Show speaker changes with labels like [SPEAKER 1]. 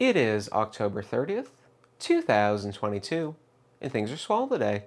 [SPEAKER 1] It is October 30th, 2022, and things are swell today.